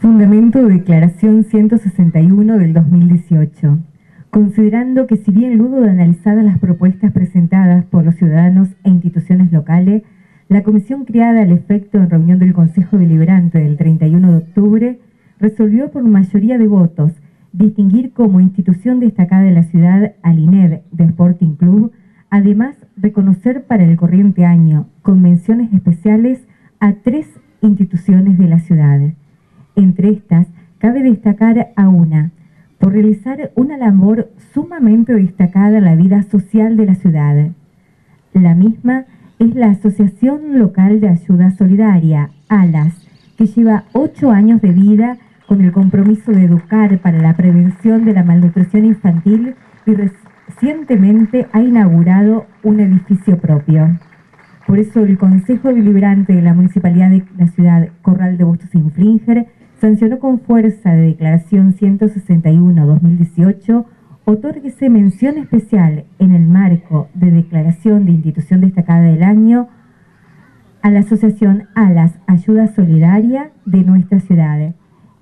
Fundamento de Declaración 161 del 2018. Considerando que si bien luego de analizadas las propuestas presentadas por los ciudadanos e instituciones locales, la comisión creada al efecto en reunión del Consejo Deliberante del 31 de octubre resolvió por mayoría de votos distinguir como institución destacada de la ciudad al INED de Sporting Club, además reconocer para el corriente año con menciones especiales a tres instituciones de la ciudad. Entre estas, cabe destacar a una, por realizar una labor sumamente destacada en la vida social de la ciudad. La misma es la Asociación Local de Ayuda Solidaria, ALAS, que lleva ocho años de vida con el compromiso de educar para la prevención de la malnutrición infantil y recientemente ha inaugurado un edificio propio. Por eso el Consejo Deliberante de la Municipalidad de la ciudad Corral de Bustos Inflinger sancionó con fuerza de declaración 161-2018 otórguese mención especial en el marco de declaración de institución destacada del año a la Asociación Alas Ayuda Solidaria de nuestra ciudad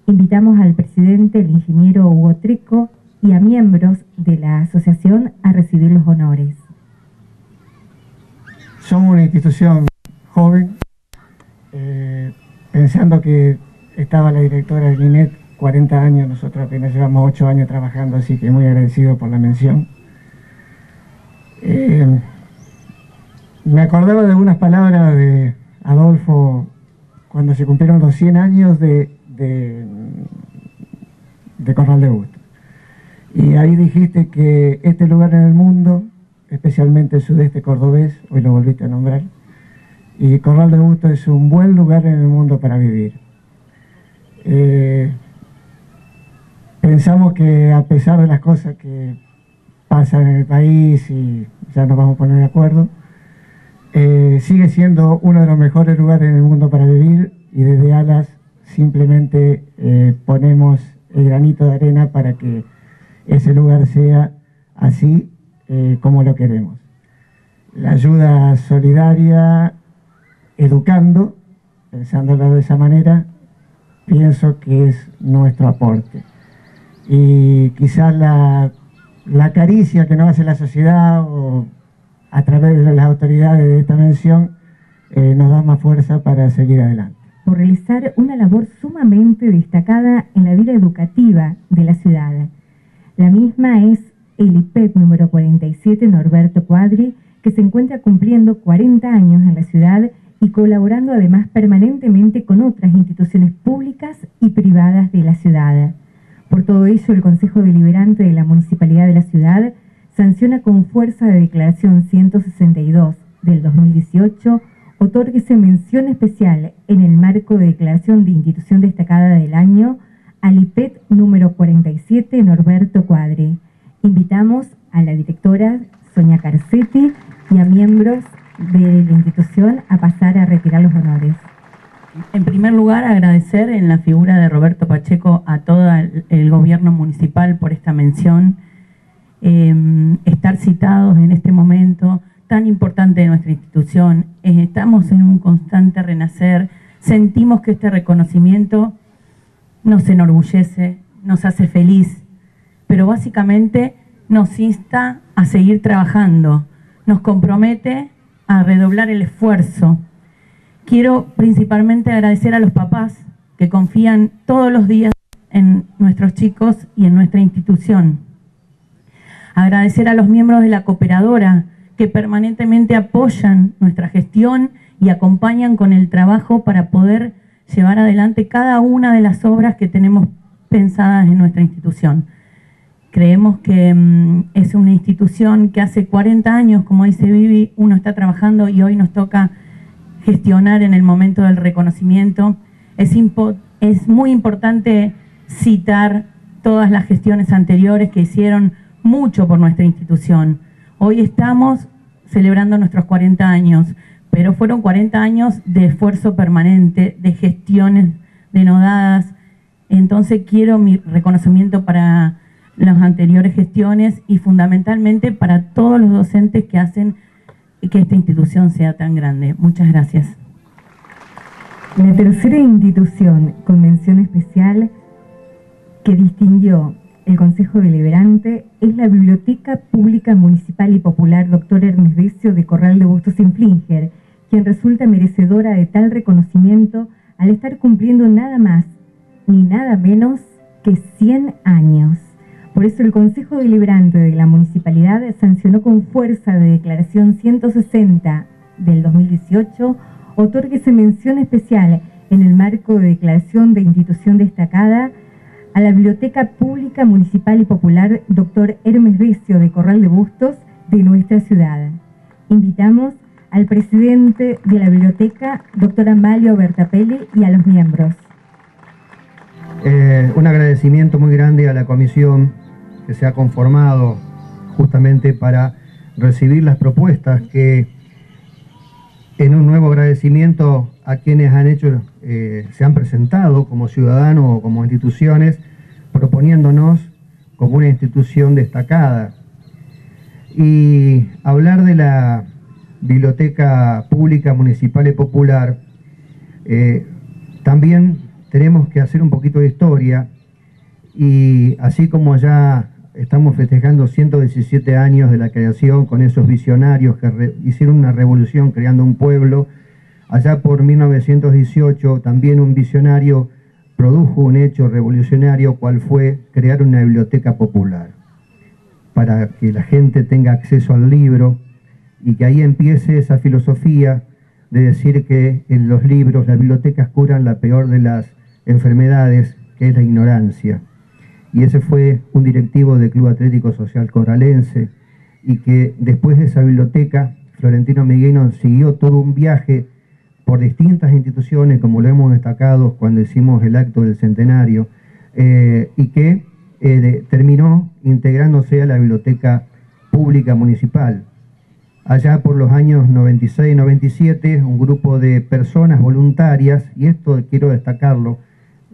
Invitamos al presidente, el ingeniero Hugo Trico, y a miembros de la asociación a recibir los honores. Somos una institución joven, eh, pensando que estaba la directora INET 40 años, nosotros apenas llevamos 8 años trabajando, así que muy agradecido por la mención. Eh, me acordaba de unas palabras de Adolfo cuando se cumplieron los 100 años de de, Corral de Gusto. Y ahí dijiste que este lugar en el mundo, especialmente el sudeste cordobés, hoy lo volviste a nombrar, y Corral de Gusto es un buen lugar en el mundo para vivir. Eh, pensamos que a pesar de las cosas que pasan en el país y ya nos vamos a poner de acuerdo, eh, sigue siendo uno de los mejores lugares en el mundo para vivir y desde Alas simplemente eh, ponemos el granito de arena para que ese lugar sea así como lo queremos. La ayuda solidaria, educando, pensándolo de esa manera, pienso que es nuestro aporte. Y quizás la, caricia que nos hace la sociedad o a través de las autoridades de esta mención eh, nos da más fuerza para seguir adelante por realizar una labor sumamente destacada en la vida educativa de la ciudad. La misma es el IPEP número 47 Norberto Cuadri, que se encuentra cumpliendo 40 años en la ciudad y colaborando además permanentemente con otras instituciones públicas y privadas de la ciudad. Por todo ello, el Consejo Deliberante de la Municipalidad de la Ciudad sanciona con fuerza de declaración 162 del 2018 otórguese mención especial en el marco de declaración de institución destacada del año al IPET número 47 Norberto Cuadre. Invitamos a la directora Sonia Carcetti y a miembros de la institución a pasar a retirar los honores. En primer lugar, agradecer en la figura de Roberto Pacheco a todo el gobierno municipal por esta mención, em, estar citados en este momento, tan importante de nuestra institución. Estamos en un constante renacer. Sentimos que este reconocimiento nos enorgullece, nos hace feliz, pero básicamente nos insta a seguir trabajando, nos compromete a redoblar el esfuerzo. Quiero principalmente agradecer a los papás que confían todos los días en nuestros chicos y en nuestra institución. Agradecer a los miembros de la cooperadora que permanentemente apoyan nuestra gestión y acompañan con el trabajo para poder llevar adelante cada una de las obras que tenemos pensadas en nuestra institución. Creemos que mm, es una institución que hace 40 años, como dice Vivi, uno está trabajando y hoy nos toca gestionar en el momento del reconocimiento. Es, es muy importante citar todas las gestiones anteriores que hicieron mucho por nuestra institución. Hoy estamos celebrando nuestros 40 años, pero fueron 40 años de esfuerzo permanente, de gestiones denodadas. Entonces quiero mi reconocimiento para las anteriores gestiones y fundamentalmente para todos los docentes que hacen que esta institución sea tan grande. Muchas gracias. La tercera institución con mención especial que distinguió el Consejo Deliberante es la Biblioteca Pública Municipal y Popular Dr. Hermes Decio de Corral de Bustos Inflinger, quien resulta merecedora de tal reconocimiento al estar cumpliendo nada más ni nada menos que 100 años. Por eso el Consejo Deliberante de la Municipalidad sancionó con fuerza de declaración 160 del 2018 otorguese mención especial en el marco de declaración de institución destacada a la Biblioteca Pública Municipal y Popular Dr. Hermes Recio de Corral de Bustos de nuestra ciudad. Invitamos al presidente de la biblioteca, doctor Amalio Bertapelli, y a los miembros. Eh, un agradecimiento muy grande a la comisión que se ha conformado justamente para recibir las propuestas que en un nuevo agradecimiento a quienes han hecho, eh, se han presentado como ciudadanos o como instituciones proponiéndonos como una institución destacada. Y hablar de la Biblioteca Pública Municipal y Popular, eh, también tenemos que hacer un poquito de historia y así como ya estamos festejando 117 años de la creación con esos visionarios que hicieron una revolución creando un pueblo, allá por 1918 también un visionario produjo un hecho revolucionario cual fue crear una biblioteca popular para que la gente tenga acceso al libro y que ahí empiece esa filosofía de decir que en los libros las bibliotecas curan la peor de las enfermedades, que es la ignorancia. Y ese fue un directivo del Club Atlético Social Corralense y que después de esa biblioteca, Florentino Migueno siguió todo un viaje por distintas instituciones, como lo hemos destacado cuando hicimos el acto del centenario, eh, y que eh, terminó integrándose a la Biblioteca Pública Municipal. Allá por los años 96 y 97, un grupo de personas voluntarias, y esto quiero destacarlo,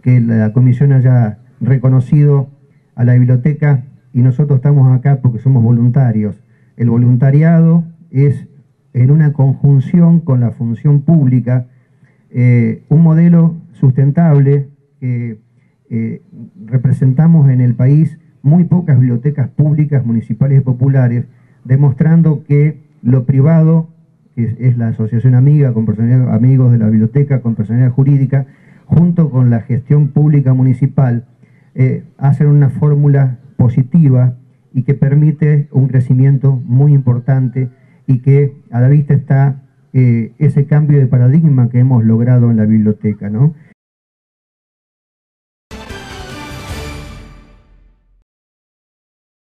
que la comisión haya reconocido a la biblioteca y nosotros estamos acá porque somos voluntarios. El voluntariado es en una conjunción con la función pública, eh, un modelo sustentable que eh, representamos en el país muy pocas bibliotecas públicas, municipales y populares, demostrando que lo privado, que es, la asociación amiga con amigos de la biblioteca, con personalidad jurídica, junto con la gestión pública municipal, eh, hacen una fórmula positiva y que permite un crecimiento muy importante y que a la vista está eh, ese cambio de paradigma que hemos logrado en la biblioteca. ¿no?